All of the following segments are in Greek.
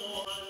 Lord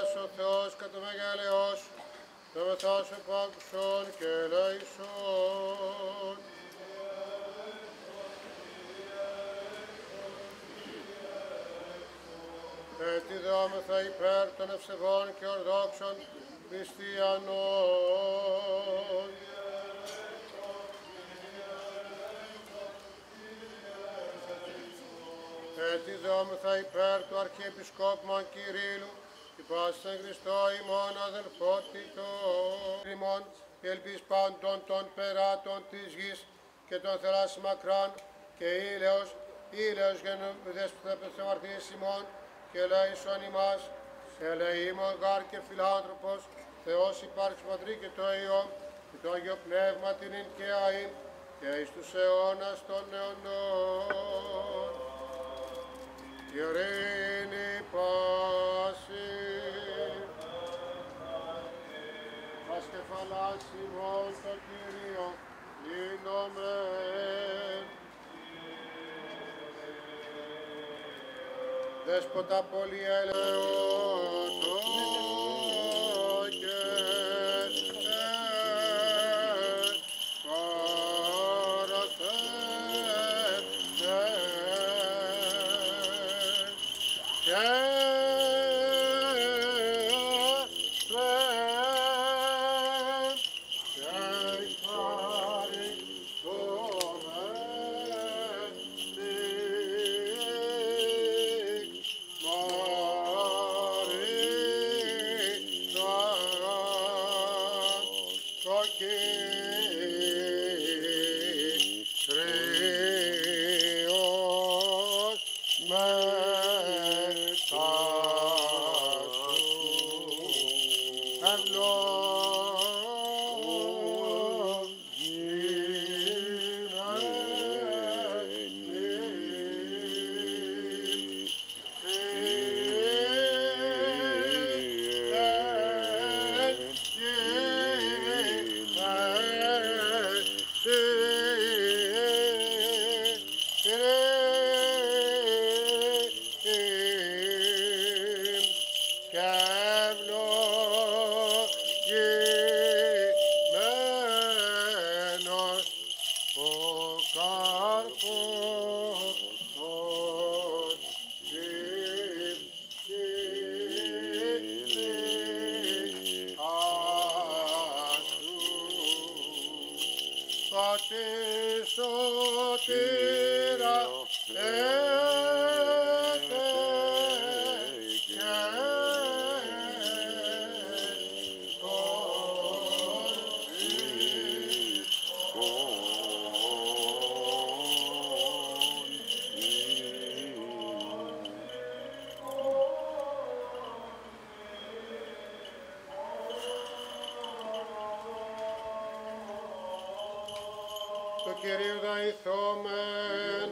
μας ο Θεός και το μεγαλειό σου, το και ελέησον. Ετι δεόμεθα υπέρ των ευσεβών και ορδόξων χριστιανών. Ετι δεόμεθα υπέρ του Αρχιεπισκόπου Κυρίλου και πάσαν Χριστό ημών αδελφότητο, ημών και ελπίς πάντων των περάτων της γης και των θεράς μακράν και ήλαιος, ήλαιος γεννούδες που θα πεθαμαρθείς ημών και ελέησον ημάς, σε ελεήμων γάρ και φιλάνθρωπος, Θεός υπάρξει Πατρί και το Υιό και το Άγιο Πνεύμα την ειν και αΐ και εις τους αιώνας των αιωνών. Ειρήνη πάση. Ας κεφαλάς ημών το Κύριο λύνομεν. Δέσποτα πολύ ελαιότο have Το Κυρίο δαϊθόμεν.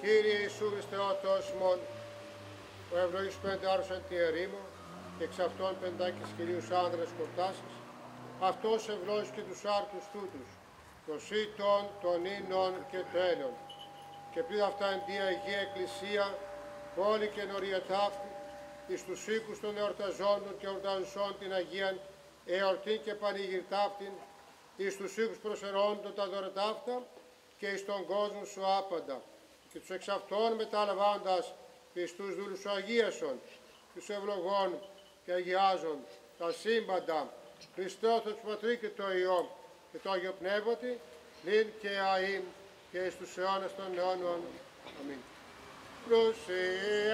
Κύριε Ιησού Χριστέ ο Θεός μόν, ο ευλογής πέντε άρουσαν τη ερήμο και εξ αυτών πεντάκης κυρίους άνδρες κορτάσεις, αυτός ευλόγησε και τους άρτους τούτους, το σύτον, των ίνων και το έλαιον. Και πλην αυτά εν τη Αγία Εκκλησία, πόλη και νορία ταύτη, εις τους οίκους των εορταζόντων και ορταζών την Αγίαν, εορτήν και πανηγυρτάυτην, εις τους οίκους προσερόντων τα δωρετάφτα και εις τον κόσμο σου άπαντα. Και τους εξ αυτών μεταλαμβάνοντας εις τους δούλους σου αγίασον, τους ευλογών και αγιάζων, τα σύμπαντα, Χριστό το Πατρί και το Υιό και το Άγιο Πνεύματι, νυν και αΐν και εις τους αιώνας των αιώνων. Αμήν. Πλούσιοι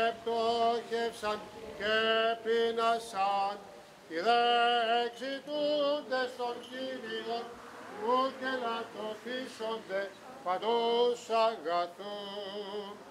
επτόχευσαν και πεινασαν, οι δε εξητούντες των Κύριων, που και λατωθήσονται παντός αγαθούν.